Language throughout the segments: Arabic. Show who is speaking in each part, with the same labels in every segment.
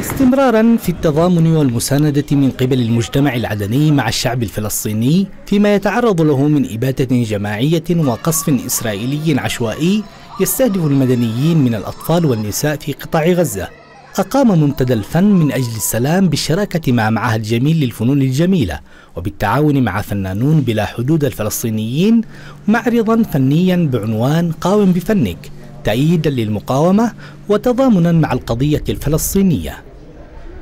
Speaker 1: استمرارا في التضامن والمساندة من قبل المجتمع العدني مع الشعب الفلسطيني فيما يتعرض له من إبادة جماعية وقصف إسرائيلي عشوائي يستهدف المدنيين من الأطفال والنساء في قطاع غزة. أقام منتدى الفن من أجل السلام بالشراكة مع معهد جميل للفنون الجميلة وبالتعاون مع فنانون بلا حدود الفلسطينيين معرضا فنيا بعنوان قاوم بفنك. تأييدا للمقاومة وتضامنا مع القضية الفلسطينية.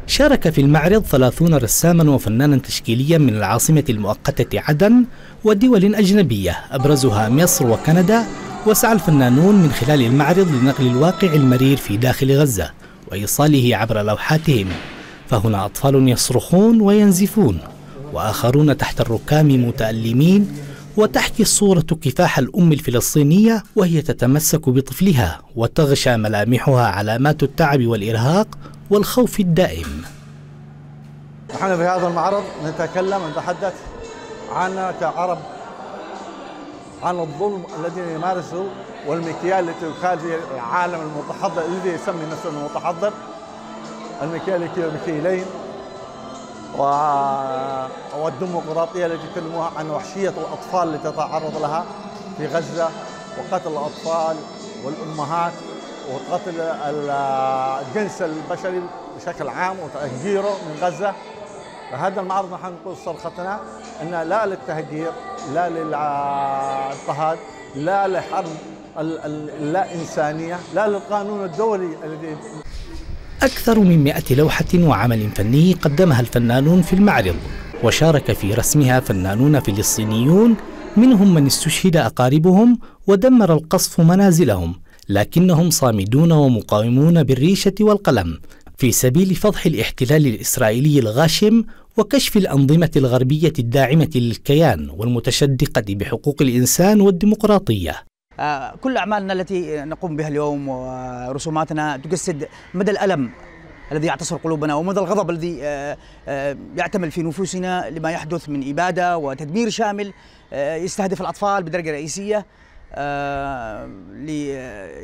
Speaker 1: شارك في المعرض ثلاثون رساما وفنانا تشكيليا من العاصمة المؤقتة عدن ودول أجنبية أبرزها مصر وكندا وسعى الفنانون من خلال المعرض لنقل الواقع المرير في داخل غزة وإيصاله عبر لوحاتهم. فهنا أطفال يصرخون وينزفون وآخرون تحت الركام متألمين وتحكي الصورة كفاح الأم الفلسطينية وهي تتمسك بطفلها وتغشى ملامحها علامات التعب والإرهاق والخوف الدائم.
Speaker 2: نحن في هذا المعرض نتكلم نتحدث عن كعرب عن الظلم الذي يمارسه والمكيال التي يخال في العالم المتحضر الذي يسمي نفسه المتحضر المكيال مكيالين والديمقراطية التي يتكلموها عن وحشية الأطفال التي تتعرض لها في غزة وقتل الأطفال والأمهات وقتل الجنس البشري بشكل عام وتهجيره من غزة. فهذا المعرض نحن نقول صرختنا أن لا للتهجير لا للاضطهاد لا لحرب اللا إنسانية لا للقانون الدولي الذي
Speaker 1: أكثر من مئة لوحة وعمل فني قدمها الفنانون في المعرض وشارك في رسمها فنانون فلسطينيون منهم من استشهد أقاربهم ودمر القصف منازلهم لكنهم صامدون ومقاومون بالريشة والقلم في سبيل فضح الاحتلال الإسرائيلي الغاشم وكشف الأنظمة الغربية الداعمة للكيان والمتشدقة بحقوق الإنسان والديمقراطية.
Speaker 3: كل أعمالنا التي نقوم بها اليوم ورسوماتنا تجسد مدى الألم الذي يعتصر قلوبنا ومدى الغضب الذي آه، آه، يعتمل في نفوسنا لما يحدث من إبادة وتدمير شامل يستهدف الأطفال بدرجة رئيسية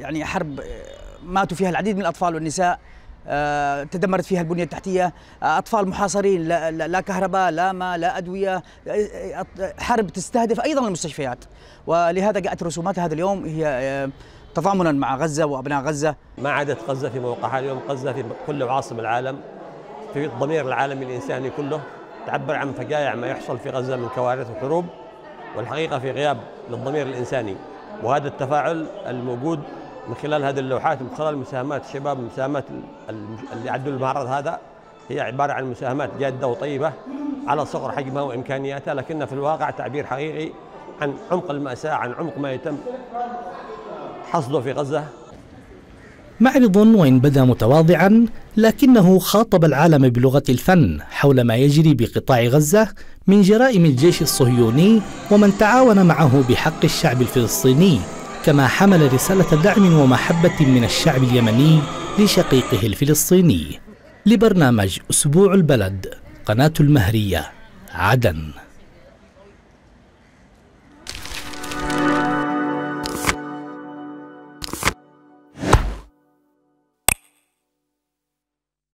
Speaker 3: يعني حرب ماتوا فيها العديد من الأطفال والنساء. آه، تدمرت فيها البنية التحتية. آه، أطفال محاصرين لا, لا كهرباء لا ماء لا أدوية. آه، حرب تستهدف أيضا المستشفيات. ولهذا جاءت رسومات هذا اليوم. هي تضامنا مع غزة وأبناء غزة.
Speaker 4: ما عادت غزة في موقعها اليوم. غزة في كل عواصم العالم. في الضمير العالمي الإنساني كله. تعبر عن فجائع ما يحصل في غزة من كوارث وحروب. والحقيقة في غياب للضمير الإنساني. وهذا التفاعل الموجود من خلال هذه اللوحات من خلال مساهمات الشباب المساهمات اللي عدوا المعرض هذا هي عبارة عن مساهمات جادة وطيبة على صغر حجمها وإمكانياتها لكنها في الواقع تعبير حقيقي عن عمق المأساة عن عمق ما يتم حصده في غزة.
Speaker 1: معرض وإن بدا متواضعا لكنه خاطب العالم بلغة الفن حول ما يجري بقطاع غزة من جرائم الجيش الصهيوني ومن تعاون معه بحق الشعب الفلسطيني. كما حمل رسالة دعم ومحبة من الشعب اليمني لشقيقه الفلسطيني لبرنامج أسبوع البلد قناة المهرية عدن.